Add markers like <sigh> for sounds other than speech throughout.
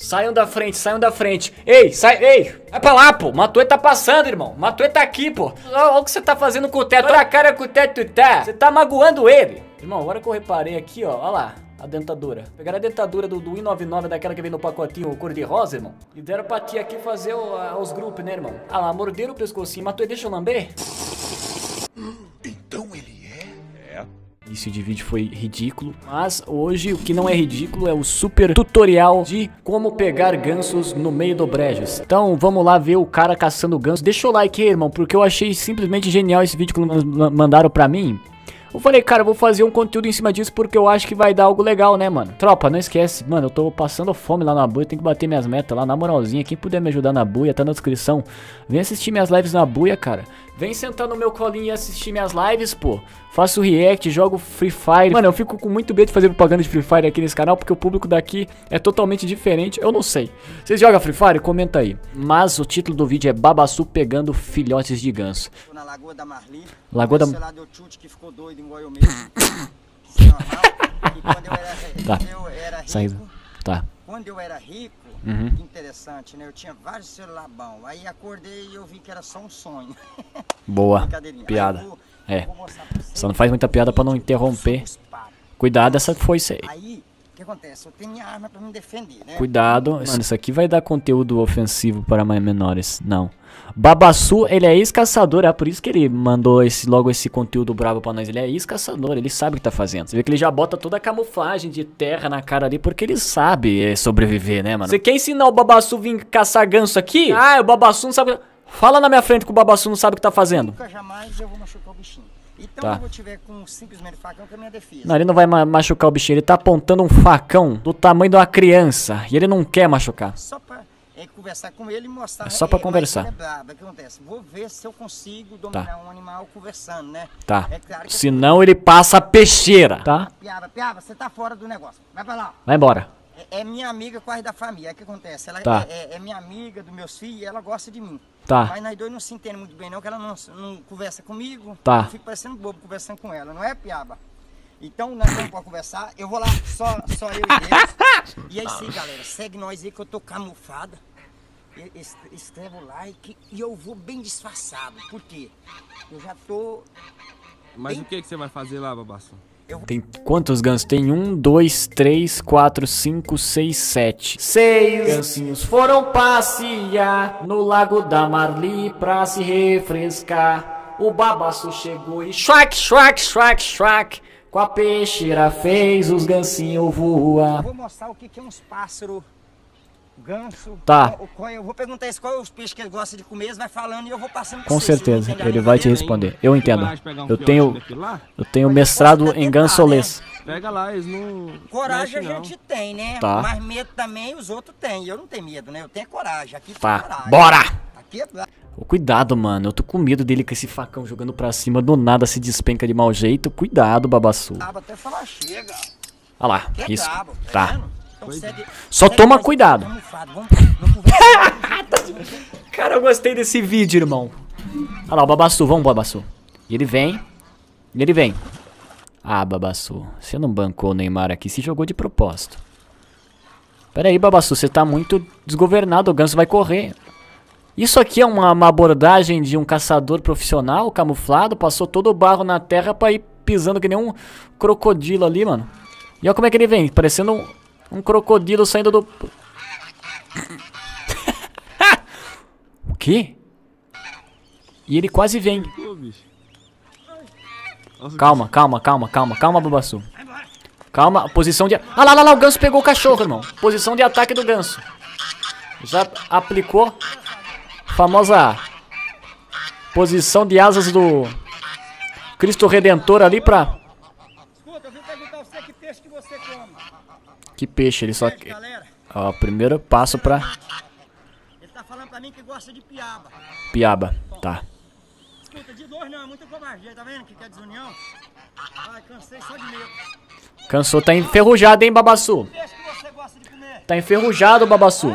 Saiam da frente, saiam da frente. Ei, sai, ei, vai pra lá, pô. Matuê tá passando, irmão. Matuê tá aqui, pô. Olha o que você tá fazendo com o teto. Olha a cara que o teto tá. Você tá magoando ele. Irmão, agora que eu reparei aqui, ó. Olha lá. A dentadura. Pegaram a dentadura do, do I99 daquela que vem no pacotinho cor de rosa, irmão. E deram pra tia aqui fazer o, a, os grupos, né, irmão? Ah lá, morderam o pescocinho. Matuê, deixa eu lamber. Início de vídeo foi ridículo, mas hoje o que não é ridículo é o super tutorial de como pegar gansos no meio do brejos. Então vamos lá ver o cara caçando ganso. Deixa o like aí, irmão, porque eu achei simplesmente genial esse vídeo que ma- mandaram pra mim. Eu falei, cara, eu vou fazer um conteúdo em cima disso porque eu acho que vai dar algo legal, né, mano? Tropa, não esquece, mano, eu tô passando fome lá na buia, tenho que bater minhas metas lá, na moralzinha. Quem puder me ajudar na buia, tá na descrição. Vem assistir minhas lives na buia, cara. Vem sentar no meu colinho e assistir minhas lives, pô. Faço react, jogo Free Fire. Mano, eu fico com muito medo de fazer propaganda de Free Fire aqui nesse canal, porque o público daqui é totalmente diferente. Eu não sei. Vocês jogam Free Fire? Comenta aí. Mas o título do vídeo é Babassu pegando filhotes de ganso. Na Lagoa da Marli. Lagoa da- lá deu chute que ficou doido, igual eu mesmo. Normal. Quando eu era, Tá. eu era rico. Tá. quando eu era rico, Uhum. interessante, né? Eu tinha vários celulares bons. Aí acordei e eu vi que era só um sonho. Boa. Piada. vou- É. Só não faz muita piada pra não interromper. Cuidado, essa foi isso aí. Que acontece? Eu tenho minha arma pra me defender, né? Cuidado. Mano, isso aqui vai dar conteúdo ofensivo para mais menores. Não. Babassu, ele é ex-caçador, é por isso que ele mandou esse, logo esse conteúdo brabo pra nós. Ele é ex-caçador, ele sabe o que tá fazendo. Você vê que ele já bota toda a camuflagem de terra na cara ali, porque ele sabe é, sobreviver, né, mano? Você quer ensinar o Babassu a vir caçar ganso aqui? Ah, o Babassu não sabe... Fala na minha frente que o Babassu não sabe o que tá fazendo. Nunca jamais eu vou machucar o bichinho. Então Tá. eu tiver com simplesmente facão que é a minha defesa. Não, ele não vai ma- machucar o bichinho, ele tá apontando um facão do tamanho de uma criança. E ele não quer machucar. Só pra é, conversar com ele e mostrar. É só pra mas conversar. É brabo. O que acontece? Vou ver se eu consigo dominar um animal conversando, né? Tá. É claro Senão ele passa a peixeira, tá? Piaba, Piaba, você tá fora do negócio. Vai pra lá. Vai embora. É, é minha amiga quase da família. Aí O que acontece? Ela Tá. é, é- é minha amiga dos meus filhos e ela gosta de mim. Tá. Mas nós dois não se entendem muito bem, não, que ela não, não conversa comigo. Tá. Eu fico parecendo bobo conversando com ela, não é, Piaba? Então nós vamos pra conversar. Eu vou lá, só, só eu e Deus. <laughs> E é isso aí, galera. Segue nós aí que eu tô camuflada. E- es- Escreve o like e eu vou bem disfarçado. Por quê? Eu já tô. Mas Bem- o que, que você vai fazer lá, babaço? Tem quantos gansos? Tem um, dois, três, quatro, cinco, seis, sete. Seis gansinhos foram passear no lago da Marli pra se refrescar. O babaço chegou e shwak, shwak, shwak, shwak. Com a peixeira fez os gansinhos voar. vou mostrar o que é uns pássaros. Ganso. Tá. Qual- qual- eu vou perguntar isso, qual é os peixes que ele gosta de comer, eles vai falando e eu vou passando Com certeza, ele vai te responder. Eu entendo. Um Eu tenho, eu tenho mestrado em tentar, gansolês. Pega lá, eles não. Coragem a gente tem, né? Tá. Mas medo também os outros têm. Eu não tenho medo, né? Eu tenho coragem. Aqui Tá, coragem. bora! Aqui é Cuidado, mano. Eu tô com medo dele com esse facão jogando pra cima. Do nada se despenca de mau jeito. Cuidado, babaçu. até falar chega. Olha lá, Que é isso. brabo, Tá. Então segue- Só segue toma cuidado. Vamos. <laughs> Cara, eu gostei desse vídeo, irmão. Olha lá, o Babassu, vamos, Babassu. E ele vem. E ele vem. Ah, Babassu, você não bancou o Neymar aqui, se jogou de propósito. Pera aí, Babassu, você tá muito desgovernado, o Ganso vai correr. Isso aqui é uma, uma abordagem de um caçador profissional, camuflado, passou todo o barro na terra pra ir pisando que nem um crocodilo ali, mano. E olha como é que ele vem, parecendo um, um crocodilo saindo do... <laughs> o quê? E ele quase vem. Calma, calma, calma, calma, calma, Babassu. Calma, posição de. Ah lá, lá, lá, o ganso pegou o cachorro, irmão. Posição de ataque do ganso. Já aplicou. Famosa posição de asas do Cristo Redentor ali pra. Escuta, eu vim perguntar a você que peixe que você come. Que peixe, ele só. Galera. Ó, primeiro passo pra Ele tá falando pra mim que gosta de piaba. piaba. Tá. Escuta, de dois não, é muita covardia, tá vendo que quer desunião? Ai, cansei só de medo. Cansou, tá enferrujado, hein, comer? Tá enferrujado, Babassu.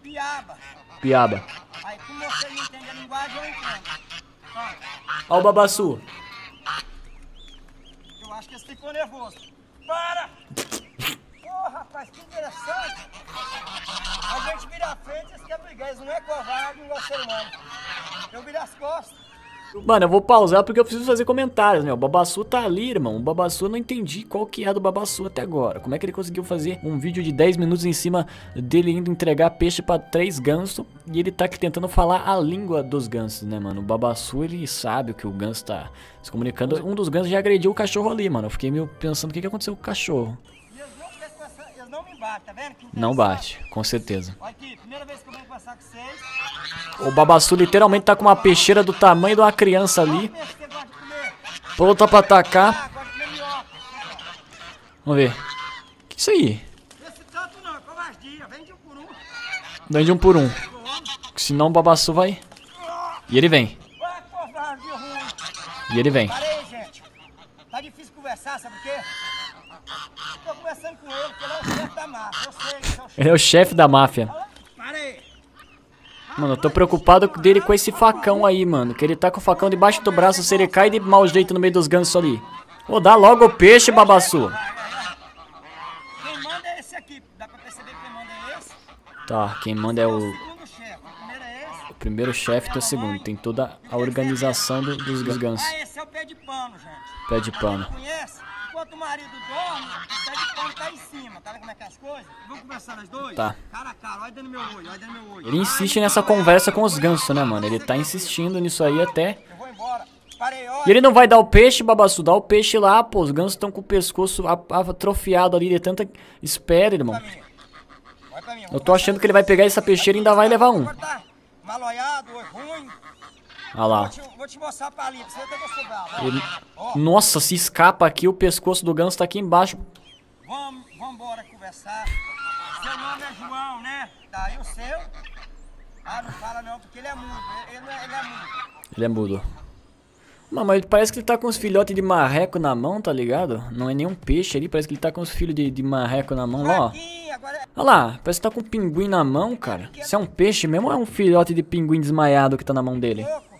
Piaba. Piaba. Aí, como você não entende a linguagem, eu entendo. Ó, o Babassu. eu acho que você ficou nervoso. Para! Ô, rapaz, que interessante! na não é covarde, não é ser humano. Eu virei as costas. Mano, eu vou pausar porque eu preciso fazer comentários, né? O Babassu tá ali, irmão. O Babassu eu não entendi qual que é do Babassu até agora. Como é que ele conseguiu fazer um vídeo de 10 minutos em cima dele indo entregar peixe pra três gansos e ele tá aqui tentando falar a língua dos gansos, né, mano? O Babassu, ele sabe o que o ganso tá se comunicando. Um dos gansos já agrediu o cachorro ali, mano. Eu fiquei meio pensando o que, que aconteceu com o cachorro. E eles não querem conversar, eles não me batem, tá vendo? Não bate, com certeza. Aqui. O Babassu literalmente tá com uma peixeira do tamanho de uma criança ali. É? Pronta pra atacar. Ah. Vamos ver. Que isso aí? Esse tanto não, é covardia. Vende um por um. Vem de um por um. Senão o Babassu vai. E ele vem. E ele vem. Parei, gente. Tá difícil conversar, sabe por quê? Conversando com ele, porque ele é o chefe da máfia. Eu sei, ele é o chefe. Ele é o chefe da máfia. Mano, eu tô preocupado dele com esse facão aí, mano. Que ele tá com o facão debaixo do braço, se ele cai de mau jeito no meio dos gansos ali. Ô, dá logo o peixe, Babassu. Quem manda é esse aqui. Dá pra perceber que quem manda é esse? Tá, quem manda é o, é esse. o primeiro chefe e o segundo. Tem toda a organização do- dos gansos. Ah, esse é o pé de pano, gente. Pé de pano. Conhece? Enquanto o marido dorme, o pé de pano tá em cima. Tá vendo como é que é as coisas? Vamos conversar nós dois? Tá. Cara a cara, olha dentro do meu olho, olha dentro do meu olho. Ele insiste nessa conversa com os gansos, né, mano? Ele tá insistindo nisso aí até. Eu vou embora. Parei, olha. E ele não vai dar o peixe, Babassu. Dá o peixe lá, pô. Os gansos estão com o pescoço atrofiado ali de tanta espera, irmão. Eu tô achando que ele vai pegar essa peixeira e ainda vai levar um. Tá maloiado, ruim. Olha lá. Vou te, mostrar pra ali, pra você ter gostado dela. Nossa, se escapa aqui, o pescoço do ganso tá aqui embaixo. vamos, vamos embora conversar. Seu nome é João, né? Tá, e o seu? Ah, não fala não, porque ele é mudo. Ele, ele, é- ele é mudo. Ele é mudo. Mano, mas parece que ele tá com os filhotes de marreco na mão, tá ligado? Não é nenhum peixe ali, parece que ele tá com os filhos de, de marreco na mão lá, ó. É... Olha lá, parece que tá com um pinguim na mão, cara. Isso é um peixe mesmo ou é um filhote de pinguim desmaiado que tá na mão dele? Louco.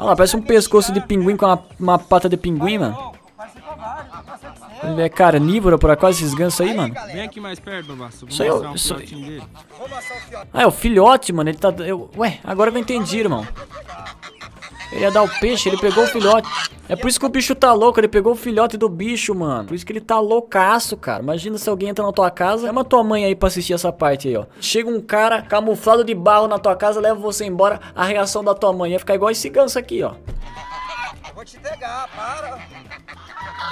Olha lá, parece um pescoço de pinguim com uma, uma pata de pinguim, mano. Ele é carnívoro por acaso esses gansos aí, mano? Vem aqui mais perto, Babassu. Vou Isso aí isso mostrar o. Ah, é o filhote, mano. Ele tá. Eu... Ué, agora eu entendi, irmão. Ele ia dar o peixe, ele pegou o filhote. É por isso que o bicho tá louco, ele pegou o filhote do bicho, mano. Por isso que ele tá loucaço, cara. Imagina se alguém entra na tua casa. Chama tua mãe aí pra assistir essa parte aí, ó. Chega um cara camuflado de barro na tua casa, leva você embora. A reação da tua mãe ia ficar igual esse ganso aqui, ó. Eu Vou te pegar, para.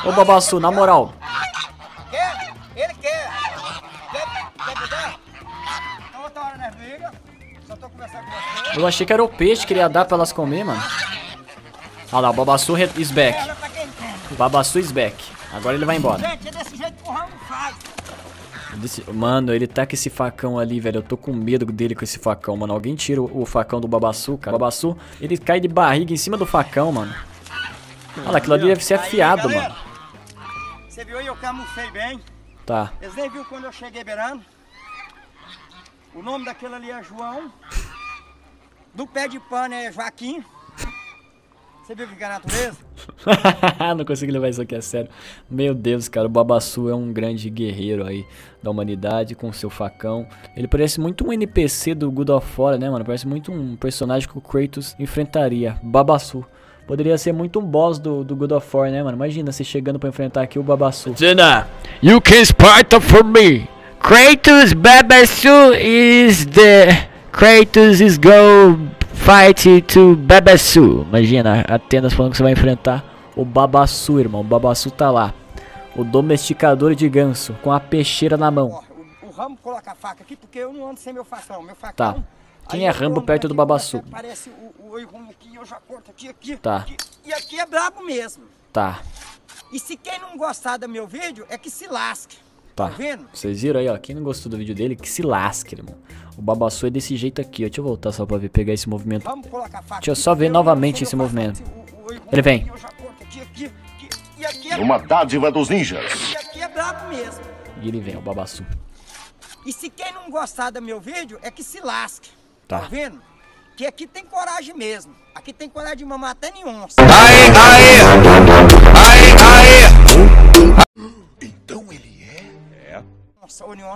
Ô babassu, na moral. Quer? Ele quer. Quer, quer brigar? Então outra hora briga. Só tô conversando com você. Eu achei que era o peixe que ele ia dar pra elas comer, mano. Olha lá, o babassu is back. Tá babassu is back. Agora ele vai embora. Gente, é desse jeito que o ramo faz. Desse- Mano, ele tá com esse facão ali, velho. Eu tô com medo dele com esse facão, mano. Alguém tira o, o facão do babassu, cara. O babassu, ele cai de barriga em cima do facão, mano. Olha lá, aquilo ali deve ser Aí, afiado, galera, mano. Você viu aí, eu camuflei bem. Tá. Eles nem viram quando eu cheguei beirando. O nome daquele ali é João. Do pé de pano é Joaquim. Você viu o que é a natureza? <laughs> não consigo levar isso aqui a sério. Meu Deus, cara, o Babassu é um grande guerreiro aí da humanidade com seu facão. Ele parece muito um NPC do God of War, né, mano? Parece muito um personagem que o Kratos enfrentaria. Babassu. Poderia ser muito um boss do, do God of War, né, mano? Imagina você chegando pra enfrentar aqui o Babassu. Zena, you can Sparta for me. Kratos Babassu is the... Kratos is go fight to Babassu. Imagina, Atenas falando que você vai enfrentar o Babassu, irmão. O Babassu tá lá. O domesticador de ganso, com a peixeira na mão. Ó, o, o ramo coloca a faca aqui porque eu não ando sem meu facão. Meu facão. Tá. Quem é Rambo perto do Babassu? Parece o, o aqui, eu já corto aqui, aqui. Tá. aqui. E aqui é brabo mesmo. Tá, E se quem não gostar do meu vídeo, é que se lasque. Tá. Vocês viram aí, ó. Quem não gostou do vídeo dele, que se lasque, irmão. O Babassu é desse jeito aqui, ó. Deixa eu voltar só pra ver, pegar esse movimento. Vamos colocar a faca Deixa eu só ver novamente esse movimento. Ele vem. E é, Uma dádiva dos ninjas. e aqui é brabo mesmo. E ele vem, o Babassu. E se quem não gostar do meu vídeo, é que se lasque. Tá. Tá vendo? Que aqui tem coragem mesmo. Aqui tem coragem de mamar até em onça. Então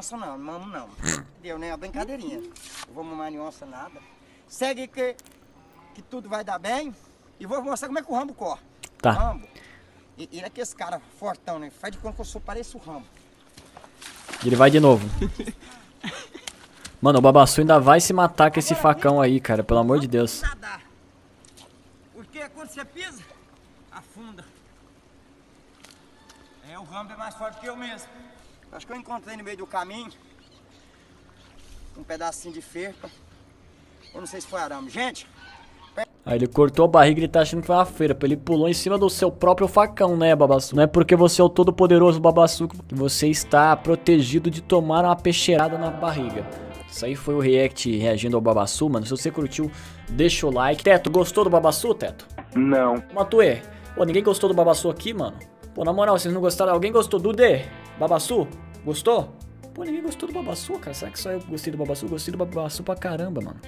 Ô Nionça não, mamo não. Deu, né? É uma brincadeirinha. Não vou mamar Nionça nada. Segue que, que tudo vai dar bem. E vou mostrar como é que o Rambo corre. Tá. O Rambo. E, ele é aquele cara fortão, né? Faz de conta que eu sou pareço o Rambo. Ele vai de novo. Mano, o Babassu ainda vai se matar com esse facão aí, cara. Pelo amor de Deus. Porque quando você pisa, afunda. É, o Rambo é mais forte que eu mesmo. Acho que eu encontrei no meio do caminho um pedacinho de ferpa. Eu não sei se foi arame. Gente, Aí ele cortou a barriga e ele tá achando que foi uma feira. Ele pulou em cima do seu próprio facão, né, Babassu? Não é porque você é o todo poderoso Babassu que você está protegido de tomar uma peixeirada na barriga. Isso aí foi o react reagindo ao Babassu, mano. Se você curtiu, deixa o like. Teto, gostou do Babassu, Teto? Não. Matuê, pô, ninguém gostou do Babassu aqui, mano. Pô, na moral, vocês não gostaram? Alguém gostou do D? Babassu? Gostou? Pô, ninguém gostou do Babassu, cara. Será que só eu gostei do Babassu? Gostei do Babassu pra caramba, mano.